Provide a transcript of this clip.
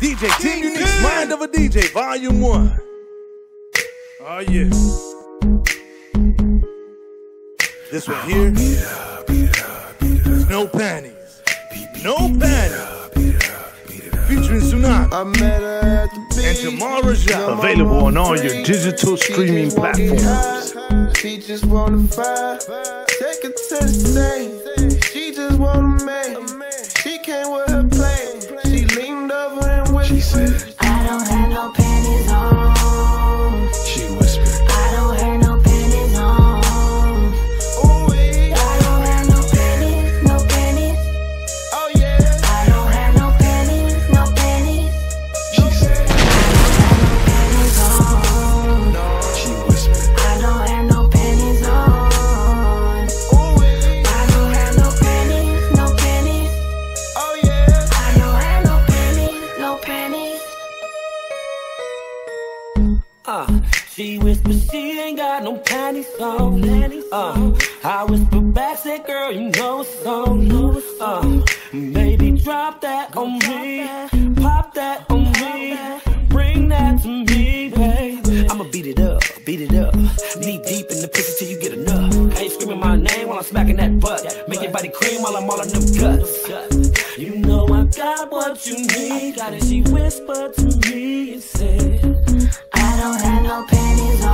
DJ Team U-Neek's Mind of a DJ, Volume 1. Oh, yeah. This one here. No panties. No panties. Featuring Tsunami I met her at the beach. and Jamal Rajad. Available on all your digital streaming platforms. She just wanna fight. Take her to the state. She just wanna make. She came with over and Uh, she whisper she ain't got no panties on. Uh, I whisper back, say, girl, you know it's on. Uh, baby, drop that on me, pop that on me, bring that to me, babe. I'ma beat it up, beat it up, knee deep in the pussy till you get enough. I ain't screaming my name while I'm smacking that butt, make your body cream while I'm all in them guts. You know I got what you need, and she whispered to me and said no panties on